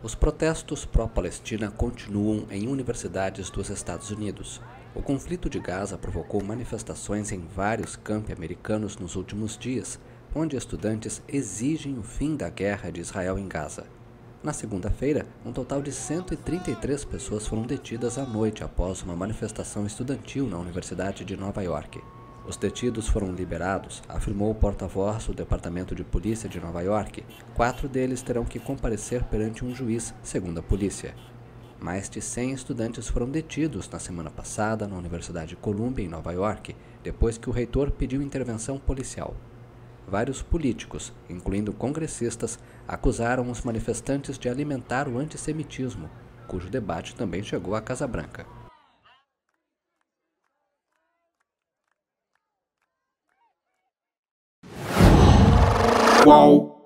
Os protestos pró-Palestina continuam em universidades dos Estados Unidos. O conflito de Gaza provocou manifestações em vários campi americanos nos últimos dias, onde estudantes exigem o fim da guerra de Israel em Gaza. Na segunda-feira, um total de 133 pessoas foram detidas à noite após uma manifestação estudantil na Universidade de Nova York. Os detidos foram liberados, afirmou o porta-voz do Departamento de Polícia de Nova York. Quatro deles terão que comparecer perante um juiz, segundo a polícia. Mais de 100 estudantes foram detidos na semana passada na Universidade de Columbia, em Nova York, depois que o reitor pediu intervenção policial. Vários políticos, incluindo congressistas, acusaram os manifestantes de alimentar o antissemitismo, cujo debate também chegou à Casa Branca. Qual